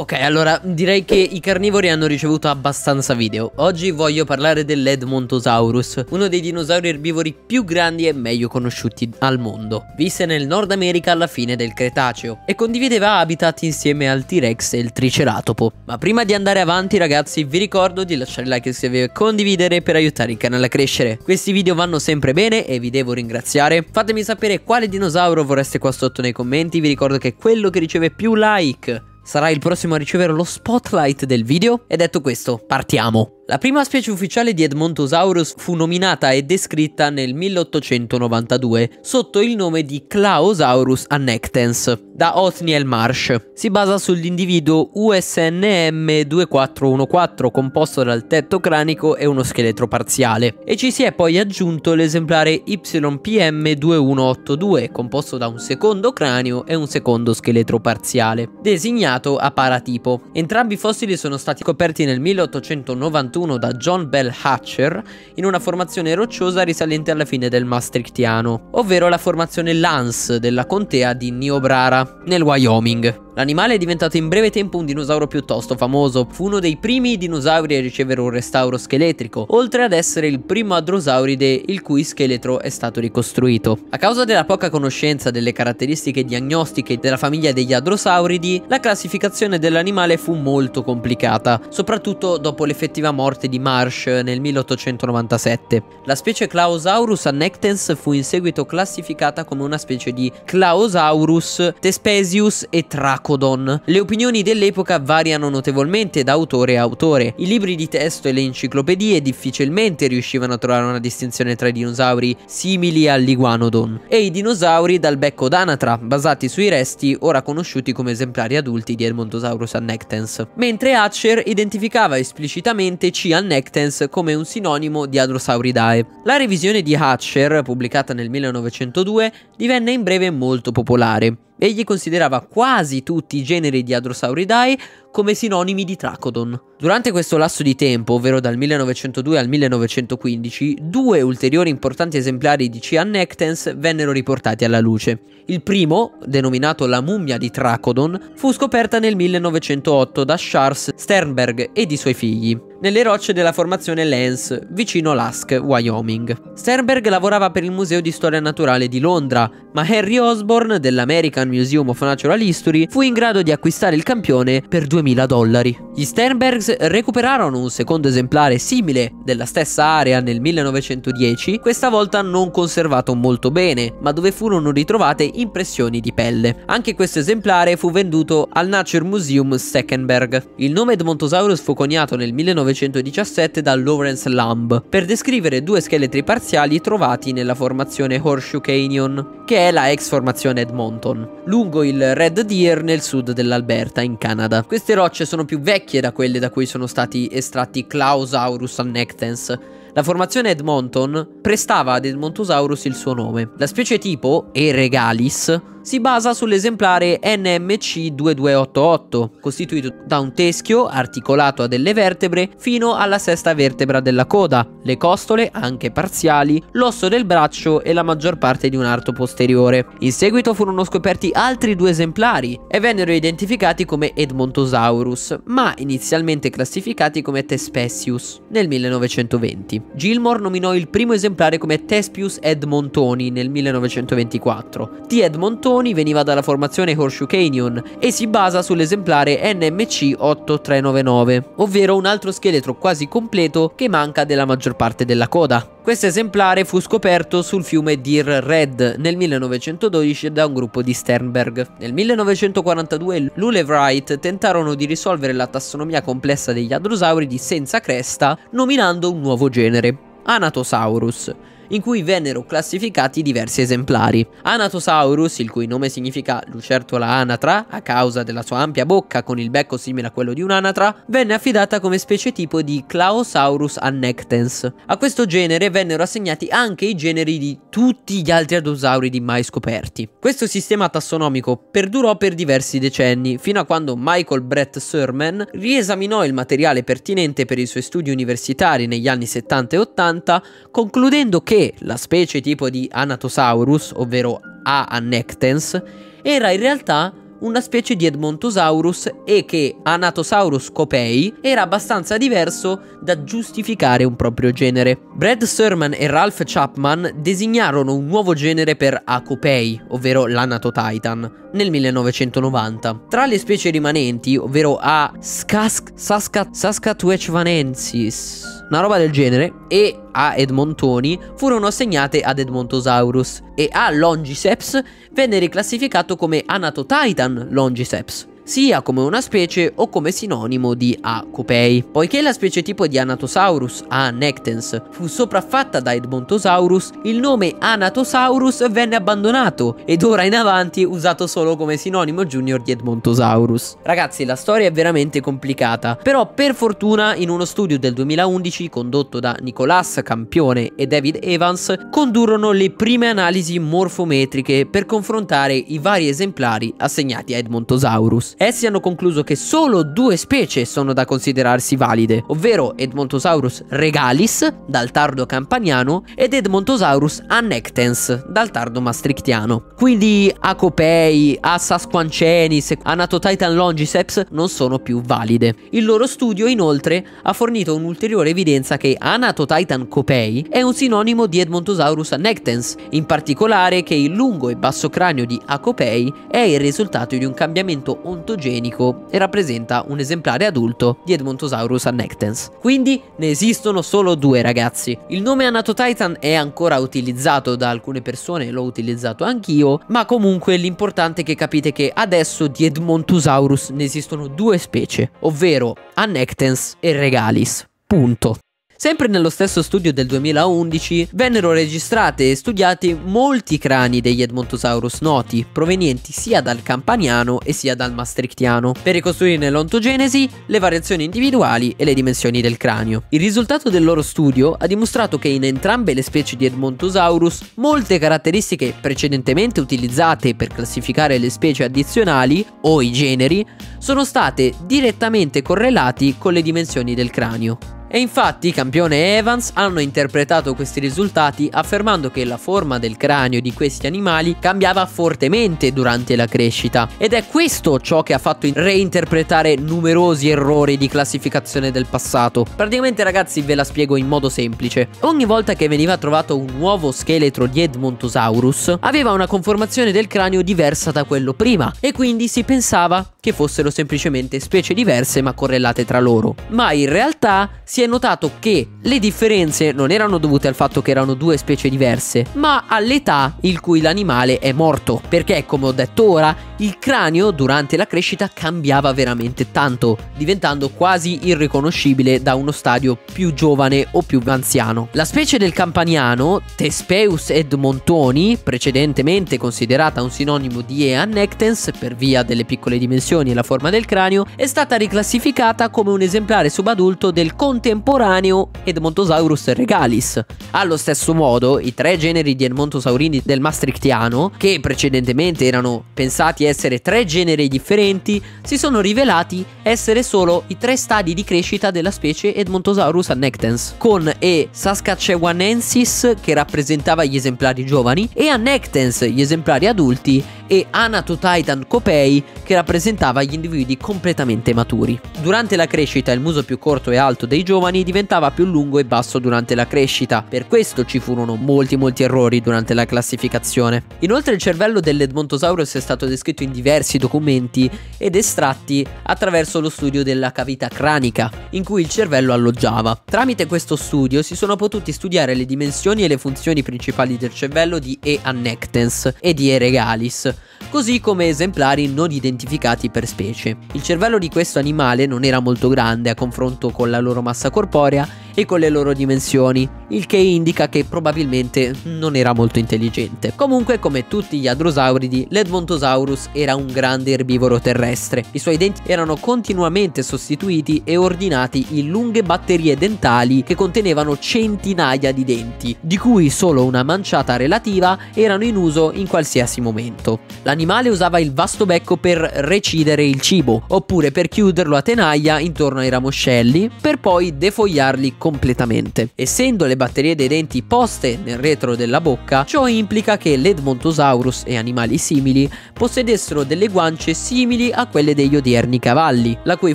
Ok, allora direi che i carnivori hanno ricevuto abbastanza video. Oggi voglio parlare dell'Edmontosaurus, uno dei dinosauri erbivori più grandi e meglio conosciuti al mondo. Visse nel Nord America alla fine del Cretaceo e condivideva habitat insieme al T-Rex e il Triceratopo. Ma prima di andare avanti ragazzi vi ricordo di lasciare like e condividere per aiutare il canale a crescere. Questi video vanno sempre bene e vi devo ringraziare. Fatemi sapere quale dinosauro vorreste qua sotto nei commenti, vi ricordo che quello che riceve più like sarà il prossimo a ricevere lo spotlight del video. E detto questo, partiamo! La prima specie ufficiale di Edmontosaurus fu nominata e descritta nel 1892 sotto il nome di Claosaurus annectens da Othniel Marsh. Si basa sull'individuo USNM 2414 composto dal tetto cranico e uno scheletro parziale e ci si è poi aggiunto l'esemplare YPM 2182 composto da un secondo cranio e un secondo scheletro parziale, designato a paratipo. Entrambi i fossili sono stati coperti nel 1891 1981 da John Bell Hatcher in una formazione rocciosa risalente alla fine del Maastrichtiano, ovvero la formazione Lance della contea di Niobrara, nel Wyoming. L'animale è diventato in breve tempo un dinosauro piuttosto famoso, fu uno dei primi dinosauri a ricevere un restauro scheletrico, oltre ad essere il primo adrosauride il cui scheletro è stato ricostruito. A causa della poca conoscenza delle caratteristiche diagnostiche della famiglia degli adrosauridi, la classificazione dell'animale fu molto complicata, soprattutto dopo l'effettiva morte di Marsh nel 1897. La specie Clausaurus annectens fu in seguito classificata come una specie di Clausaurus Thespesius e Traco Racodon. Le opinioni dell'epoca variano notevolmente da autore a autore. I libri di testo e le enciclopedie difficilmente riuscivano a trovare una distinzione tra i dinosauri simili all'iguanodon e i dinosauri dal becco d'anatra, basati sui resti ora conosciuti come esemplari adulti di Edmontosaurus annectens. Mentre Hatcher identificava esplicitamente C. annectens come un sinonimo di Adrosauridae. La revisione di Hatcher, pubblicata nel 1902, divenne in breve molto popolare. Egli considerava quasi tutti i generi di Adrosauridae come sinonimi di Tracodon. Durante questo lasso di tempo, ovvero dal 1902 al 1915, due ulteriori importanti esemplari di C. annectens vennero riportati alla luce. Il primo, denominato la mummia di Tracodon, fu scoperta nel 1908 da Charles Sternberg e i suoi figli nelle rocce della formazione Lens, vicino Lask, Wyoming. Sternberg lavorava per il Museo di Storia Naturale di Londra, ma Harry Osborne dell'American Museum of Natural History fu in grado di acquistare il campione per 2000 dollari. Gli Sternbergs recuperarono un secondo esemplare simile della stessa area nel 1910, questa volta non conservato molto bene, ma dove furono ritrovate impressioni di pelle. Anche questo esemplare fu venduto al Nature Museum Steckenberg. Il nome Edmontosaurus fu coniato nel 1910 1917 da Lawrence Lamb per descrivere due scheletri parziali trovati nella formazione Horseshoe Canyon, che è la ex formazione Edmonton, lungo il Red Deer nel sud dell'Alberta in Canada. Queste rocce sono più vecchie da quelle da cui sono stati estratti Clausaurus annectens, la formazione Edmonton prestava ad Edmontosaurus il suo nome. La specie tipo, E. regalis, si basa sull'esemplare NMC 2288, costituito da un teschio articolato a delle vertebre fino alla sesta vertebra della coda, le costole, anche parziali, l'osso del braccio e la maggior parte di un arto posteriore. In seguito furono scoperti altri due esemplari e vennero identificati come Edmontosaurus, ma inizialmente classificati come Thespesius nel 1920. Gilmore nominò il primo esemplare come Thespius edmontoni nel 1924. T. edmontoni Tony veniva dalla formazione Horseshoe Canyon e si basa sull'esemplare NMC 8399, ovvero un altro scheletro quasi completo che manca della maggior parte della coda. Questo esemplare fu scoperto sul fiume Deer Red nel 1912 da un gruppo di Sternberg. Nel 1942 Lule Wright tentarono di risolvere la tassonomia complessa degli adrosauridi senza cresta nominando un nuovo genere, Anatosaurus in cui vennero classificati diversi esemplari. Anatosaurus, il cui nome significa lucertola anatra, a causa della sua ampia bocca con il becco simile a quello di un'anatra, venne affidata come specie tipo di Claosaurus annectens. A questo genere vennero assegnati anche i generi di tutti gli altri adosauridi mai scoperti. Questo sistema tassonomico perdurò per diversi decenni, fino a quando Michael Brett Surman riesaminò il materiale pertinente per i suoi studi universitari negli anni 70 e 80, concludendo che la specie tipo di Anatosaurus, ovvero A. annectens, era in realtà una specie di Edmontosaurus e che Anatosaurus copei era abbastanza diverso da giustificare un proprio genere. Brad Serman e Ralph Chapman designarono un nuovo genere per Acopei, ovvero l'Anatotitan, nel 1990. Tra le specie rimanenti, ovvero A. Skask, Saskat, Saskatwechvanensis, una roba del genere, e a Edmontoni furono assegnate ad Edmontosaurus e a Longiceps venne riclassificato come Anatotitan Longiceps sia come una specie o come sinonimo di A. copei. Poiché la specie tipo di Anatosaurus, A. nectens, fu sopraffatta da Edmontosaurus, il nome Anatosaurus venne abbandonato ed ora in avanti usato solo come sinonimo junior di Edmontosaurus. Ragazzi, la storia è veramente complicata, però per fortuna in uno studio del 2011 condotto da Nicolas Campione e David Evans condurrono le prime analisi morfometriche per confrontare i vari esemplari assegnati a Edmontosaurus essi hanno concluso che solo due specie sono da considerarsi valide, ovvero Edmontosaurus regalis, dal tardo campaniano, ed Edmontosaurus annectens, dal tardo maastrichtiano. Quindi Acopei, Assasquancenis, Anatotitan longiceps non sono più valide. Il loro studio, inoltre, ha fornito un'ulteriore evidenza che Anatotitan copei è un sinonimo di Edmontosaurus annectens, in particolare che il lungo e basso cranio di Acopei è il risultato di un cambiamento ontologico ontogenico e rappresenta un esemplare adulto di Edmontosaurus annectens. Quindi ne esistono solo due ragazzi. Il nome Anatotitan è ancora utilizzato da alcune persone, l'ho utilizzato anch'io, ma comunque l'importante è che capite che adesso di Edmontosaurus ne esistono due specie, ovvero Annectens e Regalis. Punto. Sempre nello stesso studio del 2011 vennero registrate e studiati molti crani degli Edmontosaurus noti, provenienti sia dal campaniano e sia dal maastrichtiano, per ricostruire l'ontogenesi, le variazioni individuali e le dimensioni del cranio. Il risultato del loro studio ha dimostrato che in entrambe le specie di Edmontosaurus molte caratteristiche precedentemente utilizzate per classificare le specie addizionali o i generi sono state direttamente correlati con le dimensioni del cranio. E infatti Campione e Evans hanno interpretato questi risultati affermando che la forma del cranio di questi animali cambiava fortemente durante la crescita ed è questo ciò che ha fatto reinterpretare numerosi errori di classificazione del passato. Praticamente ragazzi ve la spiego in modo semplice. Ogni volta che veniva trovato un nuovo scheletro di Edmontosaurus aveva una conformazione del cranio diversa da quello prima e quindi si pensava che fossero semplicemente specie diverse ma correlate tra loro. Ma in realtà si è notato che le differenze non erano dovute al fatto che erano due specie diverse, ma all'età in cui l'animale è morto. Perché, come ho detto ora, il cranio durante la crescita cambiava veramente tanto, diventando quasi irriconoscibile da uno stadio più giovane o più anziano. La specie del campaniano, Thespeus edmontoni, precedentemente considerata un sinonimo di E. annectens per via delle piccole dimensioni e la forma del cranio, è stata riclassificata come un esemplare subadulto del conte contemporaneo Edmontosaurus regalis. Allo stesso modo, i tre generi di Edmontosaurini del Maastrichtiano, che precedentemente erano pensati essere tre generi differenti, si sono rivelati essere solo i tre stadi di crescita della specie Edmontosaurus annectens, con E. saskatchewanensis che rappresentava gli esemplari giovani e annectens gli esemplari adulti e Anatotitan copei che rappresentava gli individui completamente maturi. Durante la crescita il muso più corto e alto dei giovani diventava più lungo e basso durante la crescita, per questo ci furono molti molti errori durante la classificazione. Inoltre il cervello dell'Edmontosaurus è stato descritto in diversi documenti ed estratti attraverso lo studio della cavità cranica in cui il cervello alloggiava. Tramite questo studio si sono potuti studiare le dimensioni e le funzioni principali del cervello di E. annectens e di E. regalis, così come esemplari non identificati per specie. Il cervello di questo animale non era molto grande a confronto con la loro massa corporea e con le loro dimensioni, il che indica che probabilmente non era molto intelligente. Comunque, come tutti gli adrosauridi, l'Edmontosaurus era un grande erbivoro terrestre. I suoi denti erano continuamente sostituiti e ordinati in lunghe batterie dentali che contenevano centinaia di denti, di cui solo una manciata relativa erano in uso in qualsiasi momento. L'animale usava il vasto becco per recidere il cibo, oppure per chiuderlo a tenaglia intorno ai ramoscelli, per poi defogliarli con completamente. Essendo le batterie dei denti poste nel retro della bocca, ciò implica che l'Edmontosaurus e animali simili possedessero delle guance simili a quelle degli odierni cavalli, la cui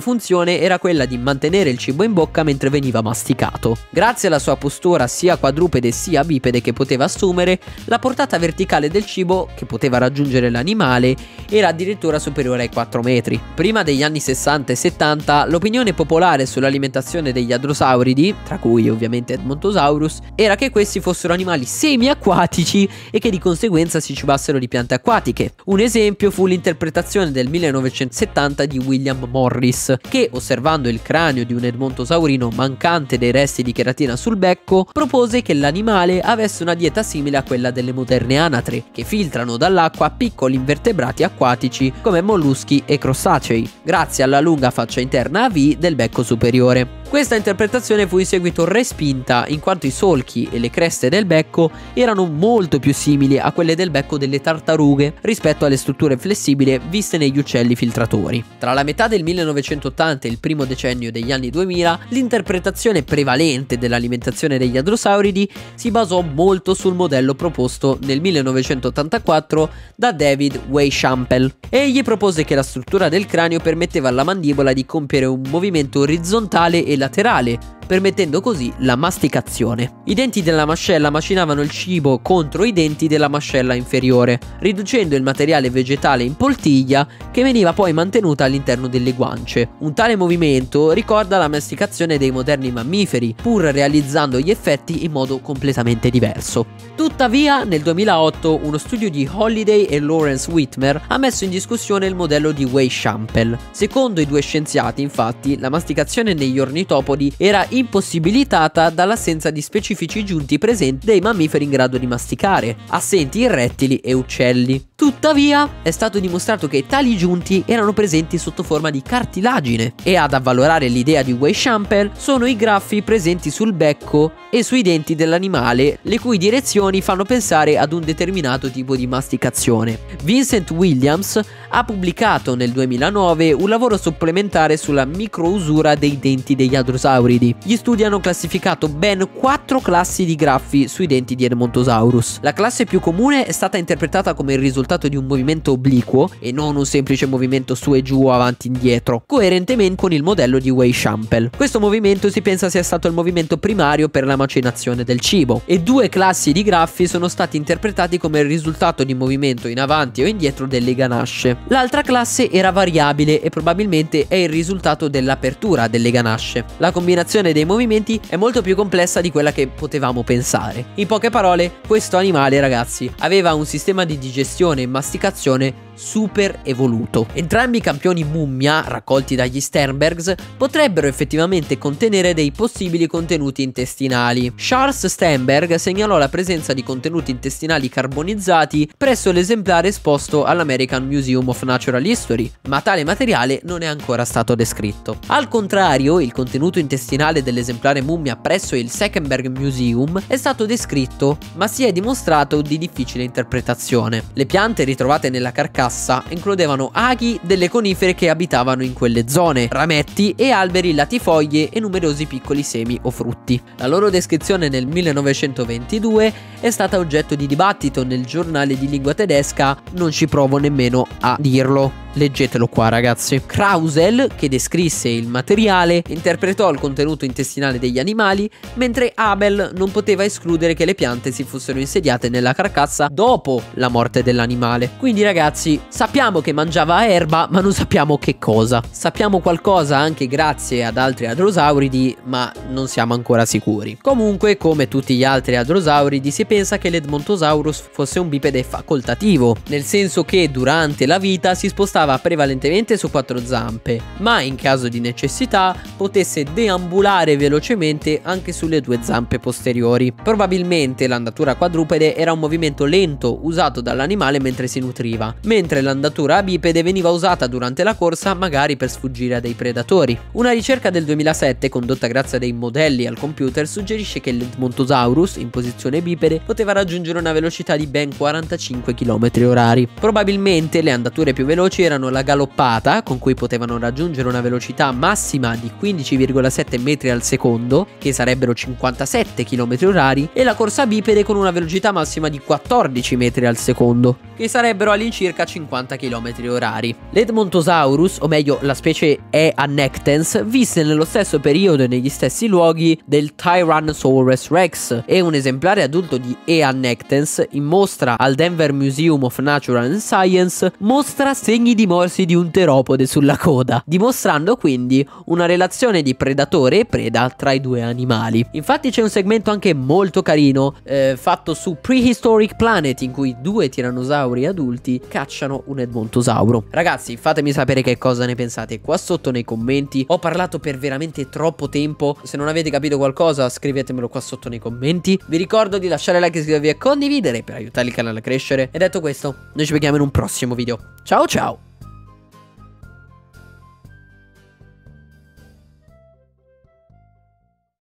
funzione era quella di mantenere il cibo in bocca mentre veniva masticato. Grazie alla sua postura sia quadrupede sia bipede che poteva assumere, la portata verticale del cibo che poteva raggiungere l'animale era addirittura superiore ai 4 metri. Prima degli anni 60 e 70 l'opinione popolare sull'alimentazione degli adrosauridi, tra cui ovviamente Edmontosaurus, era che questi fossero animali semi-acquatici e che di conseguenza si cibassero di piante acquatiche. Un esempio fu l'interpretazione del 1970 di William Morris, che osservando il cranio di un edmontosaurino mancante dei resti di cheratina sul becco, propose che l'animale avesse una dieta simile a quella delle moderne anatre, che filtrano dall'acqua piccoli invertebrati acquatici come molluschi e crostacei, grazie alla lunga faccia interna a V del becco superiore. Questa interpretazione fu in seguito respinta in quanto i solchi e le creste del becco erano molto più simili a quelle del becco delle tartarughe rispetto alle strutture flessibili viste negli uccelli filtratori. Tra la metà del 1980 e il primo decennio degli anni 2000, l'interpretazione prevalente dell'alimentazione degli adrosauridi si basò molto sul modello proposto nel 1984 da David Weishampel. Egli propose che la struttura del cranio permetteva alla mandibola di compiere un movimento orizzontale e laterale, permettendo così la masticazione. I denti della mascella macinavano il cibo contro i denti della mascella inferiore, riducendo il materiale vegetale in poltiglia che veniva poi mantenuta all'interno delle guance. Un tale movimento ricorda la masticazione dei moderni mammiferi, pur realizzando gli effetti in modo completamente diverso. Tuttavia, nel 2008 uno studio di Holiday e Lawrence Whitmer ha messo in discussione il modello di Weishampel. Secondo i due scienziati, infatti, la masticazione negli ornitopodi era impossibilitata dall'assenza di specifici giunti presenti dei mammiferi in grado di masticare, assenti in rettili e uccelli. Tuttavia, è stato dimostrato che tali giunti erano presenti sotto forma di cartilagine e ad avvalorare l'idea di Weishampel sono i graffi presenti sul becco e sui denti dell'animale, le cui direzioni fanno pensare ad un determinato tipo di masticazione. Vincent Williams ha pubblicato nel 2009 un lavoro supplementare sulla microusura dei denti degli adrosauridi. Gli studi hanno classificato ben quattro classi di graffi sui denti di Edmontosaurus. La classe più comune è stata interpretata come il risultato di un movimento obliquo e non un semplice movimento su e giù o avanti e indietro, coerentemente con il modello di Weishampel. Questo movimento si pensa sia stato il movimento primario per la macinazione del cibo e due classi di graffi sono stati interpretati come il risultato di movimento in avanti o indietro delle ganasce. L'altra classe era variabile e probabilmente è il risultato dell'apertura delle ganasce. La combinazione dei movimenti è molto più complessa di quella che potevamo pensare. In poche parole, questo animale, ragazzi, aveva un sistema di digestione e masticazione super evoluto. Entrambi i campioni mummia raccolti dagli Sternbergs potrebbero effettivamente contenere dei possibili contenuti intestinali. Charles Sternberg segnalò la presenza di contenuti intestinali carbonizzati presso l'esemplare esposto all'American Museum of Natural History, ma tale materiale non è ancora stato descritto. Al contrario, il contenuto intestinale dell'esemplare mummia presso il Seckenberg Museum è stato descritto, ma si è dimostrato di difficile interpretazione. Le piante ritrovate nella carcassa cassa includevano aghi delle conifere che abitavano in quelle zone, rametti e alberi latifoglie e numerosi piccoli semi o frutti. La loro descrizione nel 1922 è stata oggetto di dibattito nel giornale di lingua tedesca, non ci provo nemmeno a dirlo. Leggetelo qua ragazzi. Krausel, che descrisse il materiale, interpretò il contenuto intestinale degli animali, mentre Abel non poteva escludere che le piante si fossero insediate nella carcassa dopo la morte dell'animale. Quindi ragazzi, sappiamo che mangiava erba, ma non sappiamo che cosa. Sappiamo qualcosa anche grazie ad altri adrosauridi, ma non siamo ancora sicuri. Comunque, come tutti gli altri adrosauridi, si pensa che l'Edmontosaurus fosse un bipede facoltativo, nel senso che durante la vita si spostava prevalentemente su quattro zampe, ma in caso di necessità potesse deambulare velocemente anche sulle due zampe posteriori. Probabilmente l'andatura quadrupede era un movimento lento usato dall'animale mentre si nutriva, mentre l'andatura bipede veniva usata durante la corsa magari per sfuggire a dei predatori. Una ricerca del 2007 condotta grazie a dei modelli al computer suggerisce che l'Edmontosaurus in posizione bipede poteva raggiungere una velocità di ben 45 km orari. Probabilmente le andature più veloci erano erano la galoppata, con cui potevano raggiungere una velocità massima di 15,7 metri al secondo, che sarebbero 57 km orari, e la corsa bipede con una velocità massima di 14 metri al secondo, che sarebbero all'incirca 50 km orari. L'Edmontosaurus, o meglio la specie E. annectens, visse nello stesso periodo e negli stessi luoghi del Tyrannosaurus rex e un esemplare adulto di E. annectens in mostra al Denver Museum of Natural and Science mostra segni di morsi di un teropode sulla coda, dimostrando quindi una relazione di predatore e preda tra i due animali. Infatti c'è un segmento anche molto carino eh, fatto su Prehistoric Planet in cui due tirannosauri adulti cacciano un Edmontosauro. Ragazzi, fatemi sapere che cosa ne pensate qua sotto nei commenti. Ho parlato per veramente troppo tempo. Se non avete capito qualcosa, scrivetemelo qua sotto nei commenti. Vi ricordo di lasciare like, iscrivervi e condividere per aiutare il canale a crescere. E detto questo, noi ci vediamo in un prossimo video. Ciao ciao!